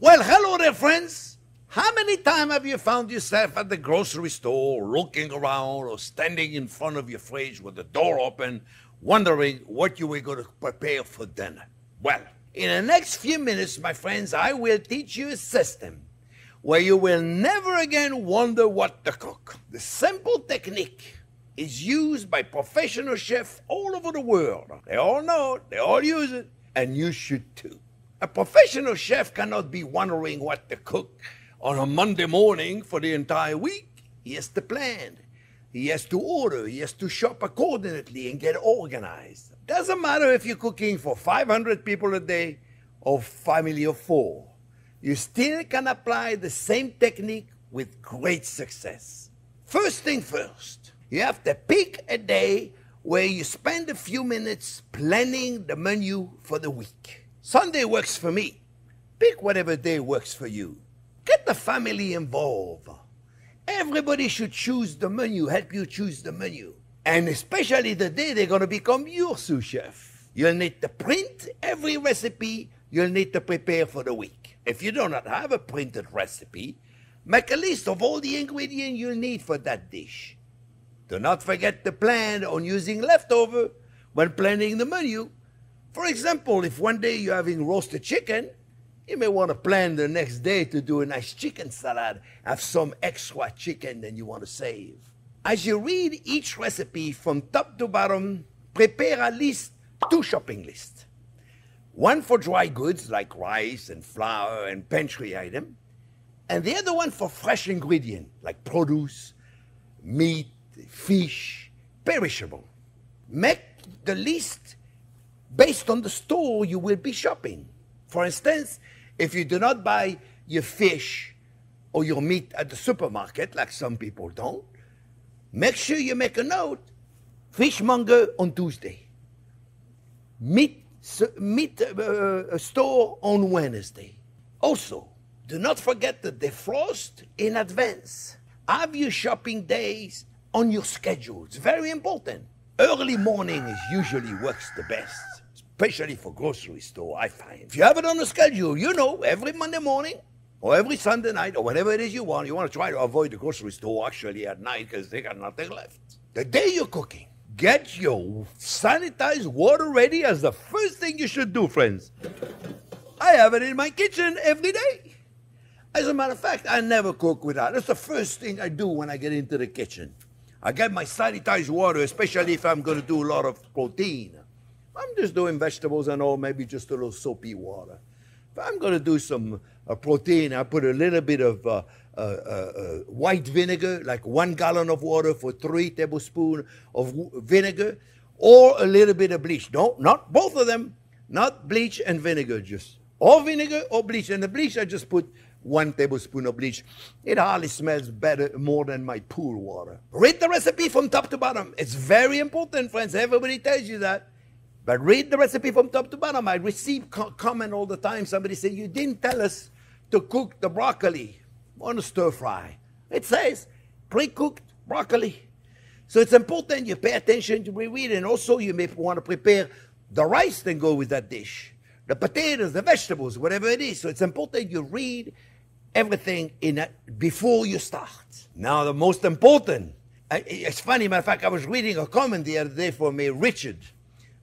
Well, hello there, friends. How many times have you found yourself at the grocery store looking around or standing in front of your fridge with the door open, wondering what you were going to prepare for dinner? Well, in the next few minutes, my friends, I will teach you a system where you will never again wonder what to cook. The simple technique is used by professional chefs all over the world. They all know it, they all use it, and you should too. A professional chef cannot be wondering what to cook on a Monday morning for the entire week. He has to plan. He has to order. He has to shop accordingly and get organized. Doesn't matter if you're cooking for 500 people a day or family of four you still can apply the same technique with great success. First thing first, you have to pick a day where you spend a few minutes planning the menu for the week. Sunday works for me. Pick whatever day works for you. Get the family involved. Everybody should choose the menu, help you choose the menu. And especially the day they're going to become your sous chef. You'll need to print every recipe you'll need to prepare for the week. If you do not have a printed recipe, make a list of all the ingredients you'll need for that dish. Do not forget to plan on using leftover when planning the menu. For example, if one day you're having roasted chicken, you may want to plan the next day to do a nice chicken salad, have some extra chicken that you want to save. As you read each recipe from top to bottom, prepare at least two shopping lists. One for dry goods like rice and flour and pantry item, and the other one for fresh ingredient like produce, meat, fish, perishable. Make the list based on the store you will be shopping. For instance, if you do not buy your fish or your meat at the supermarket, like some people don't, make sure you make a note fishmonger on Tuesday, meat meet uh, store on Wednesday. Also, do not forget to defrost in advance. Have your shopping days on your schedule. It's very important. Early morning is usually works the best, especially for grocery store, I find. If you have it on the schedule, you know, every Monday morning or every Sunday night or whatever it is you want, you want to try to avoid the grocery store actually at night because they got nothing left. The day you're cooking, Get your sanitized water ready as the first thing you should do, friends. I have it in my kitchen every day. As a matter of fact, I never cook without. That's the first thing I do when I get into the kitchen. I get my sanitized water, especially if I'm going to do a lot of protein. I'm just doing vegetables and all, maybe just a little soapy water. If I'm going to do some uh, protein, I put a little bit of uh, uh, uh, uh, white vinegar, like one gallon of water for three tablespoons of vinegar, or a little bit of bleach. No, not both of them, not bleach and vinegar, just or vinegar or bleach. And the bleach, I just put one tablespoon of bleach. It hardly smells better more than my pool water. Read the recipe from top to bottom. It's very important, friends. Everybody tells you that. But read the recipe from top to bottom. I receive co- comment all the time. Somebody say, you didn't tell us to cook the broccoli on a stir fry. It says pre-cooked broccoli. So it's important you pay attention to read and also you may want to prepare the rice then go with that dish. The potatoes, the vegetables, whatever it is. So it's important you read everything in it before you start. Now the most important, it's funny, matter of fact, I was reading a comment the other day for me, Richard.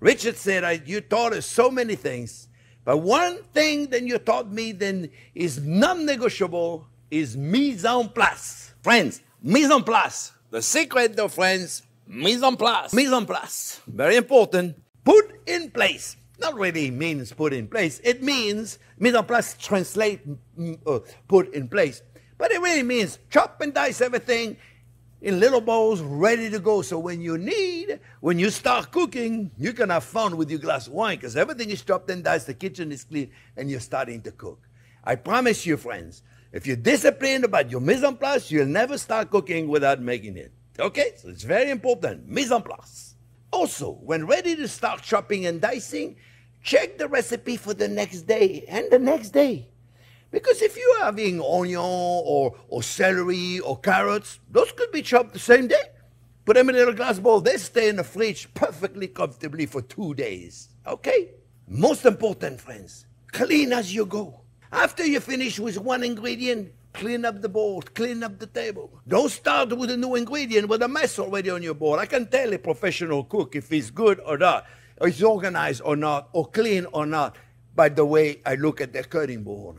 Richard said, you taught us so many things, but one thing that you taught me then is non-negotiable is mise en place. Friends, mise en place. The secret, though, friends, mise en place. Mise en place. Very important. Put in place. Not really means put in place. It means, mise en place translate mm, uh, put in place. But it really means chop and dice everything in little bowls ready to go. So when you need, when you start cooking, you can have fun with your glass of wine because everything is chopped and diced, the kitchen is clean, and you're starting to cook. I promise you, friends, if you're disciplined about your mise en place, you'll never start cooking without making it. Okay? So it's very important. Mise en place. Also, when ready to start chopping and dicing, check the recipe for the next day and the next day. Because if you're having onion or, or celery or carrots, those could be chopped the same day. Put them in a little glass bowl. They stay in the fridge perfectly comfortably for two days. Okay? Most important, friends, clean as you go. After you finish with one ingredient, clean up the board, clean up the table. Don't start with a new ingredient with a mess already on your board. I can tell a professional cook if he's good or not, or he's organized or not, or clean or not, by the way I look at the cutting board.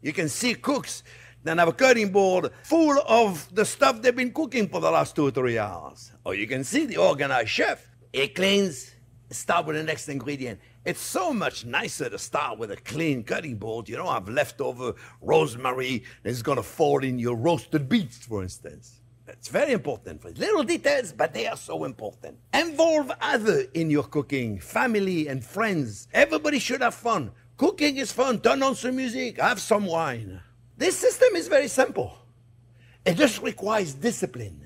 You can see cooks that have a cutting board full of the stuff they've been cooking for the last two or three hours. Or you can see the organized chef. He cleans, start with the next ingredient. It's so much nicer to start with a clean cutting board. You don't have leftover rosemary that's going to fall in your roasted beets, for instance. It's very important. Little details, but they are so important. Involve other in your cooking, family and friends. Everybody should have fun. Cooking is fun. Turn on some music, have some wine. This system is very simple. It just requires discipline.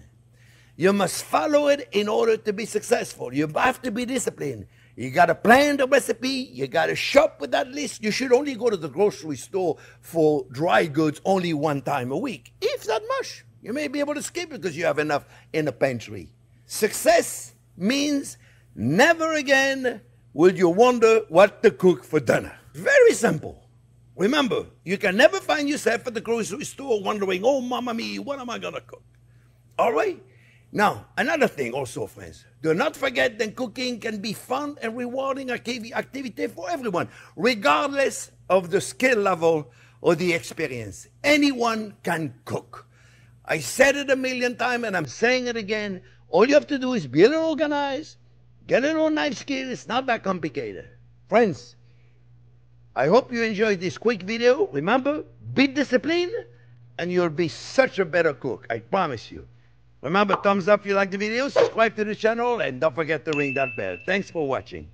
You must follow it in order to be successful. You have to be disciplined. You got to plan the recipe. You got to shop with that list. You should only go to the grocery store for dry goods only one time a week, if that much. You may be able to skip it because you have enough in the pantry. Success means never again will you wonder what to cook for dinner. Very simple. Remember, you can never find yourself at the grocery store wondering, oh, mama me, what am I going to cook? All right? Now, another thing also, friends. Do not forget that cooking can be fun and rewarding activity for everyone, regardless of the skill level or the experience. Anyone can cook. I said it a million times and I'm saying it again. All you have to do is be a little organized, get a little knife skill. It's not that complicated. Friends, I hope you enjoyed this quick video. Remember, be disciplined and you'll be such a better cook. I promise you. Remember, thumbs up if you like the video, subscribe to the channel, and don't forget to ring that bell. Thanks for watching.